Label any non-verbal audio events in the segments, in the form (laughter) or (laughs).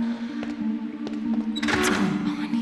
What's going on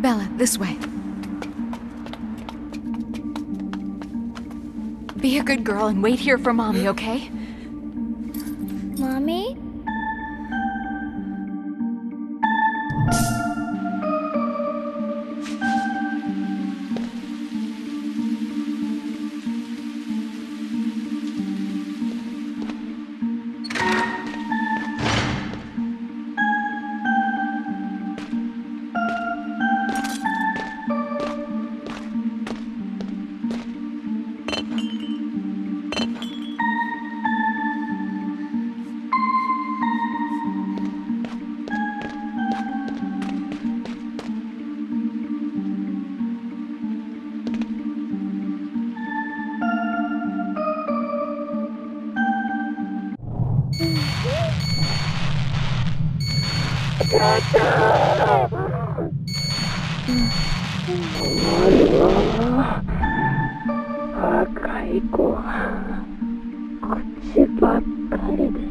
Bella, this way. Be a good girl and wait here for mommy, okay? 赤い子こっちばっかりで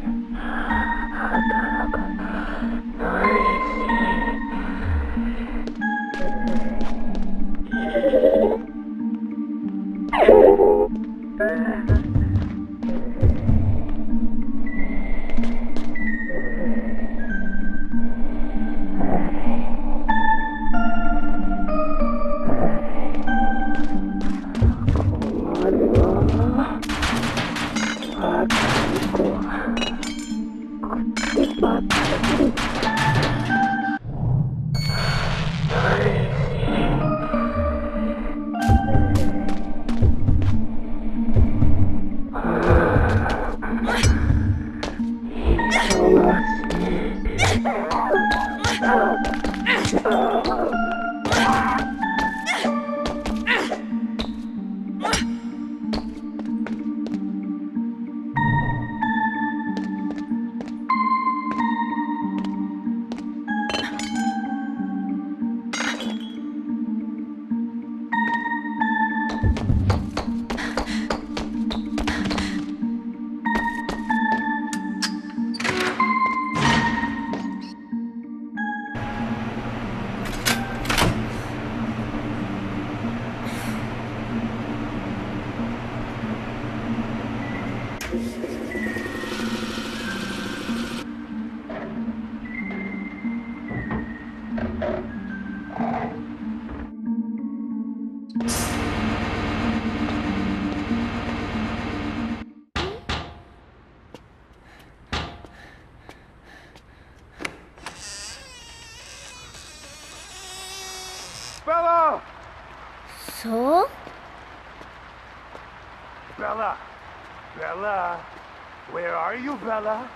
are you, Bella?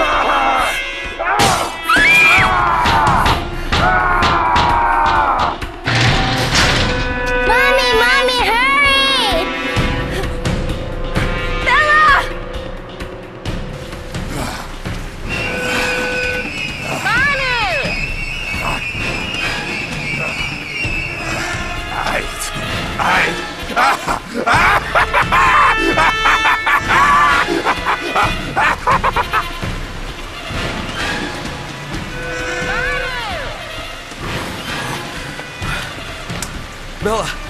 (laughs) Bella!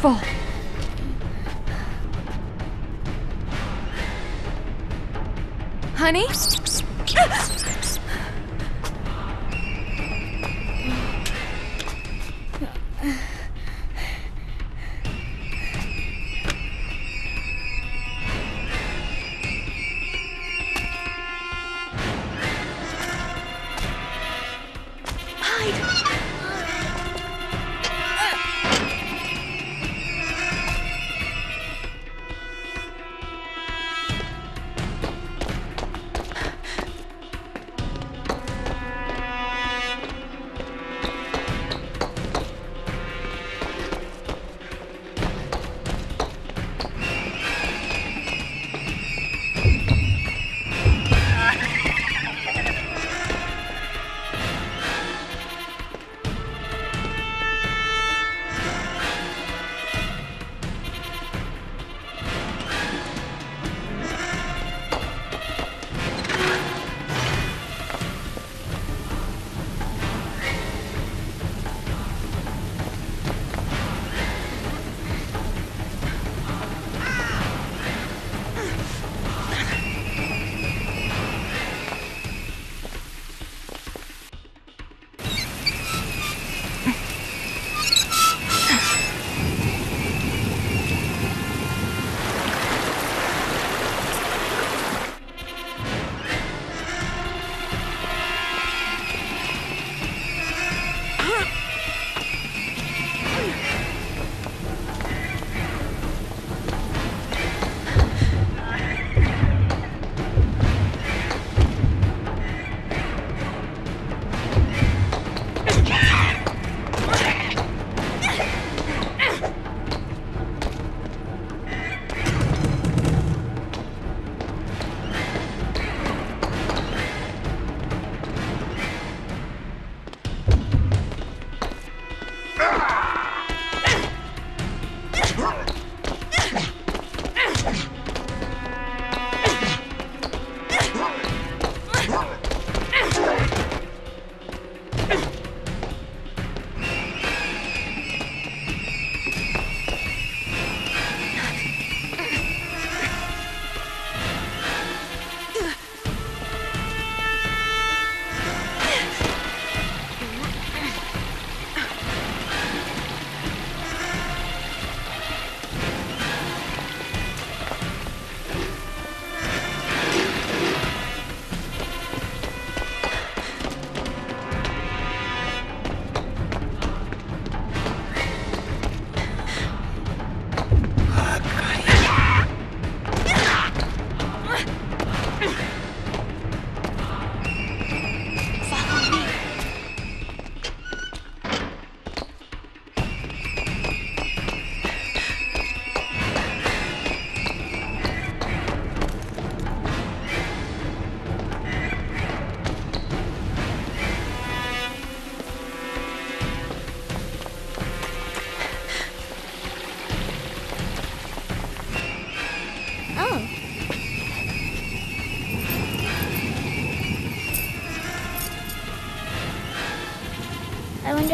Careful. Honey?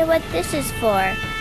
What this is for.